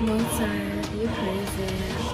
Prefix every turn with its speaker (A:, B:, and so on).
A: Mozart, you crazy.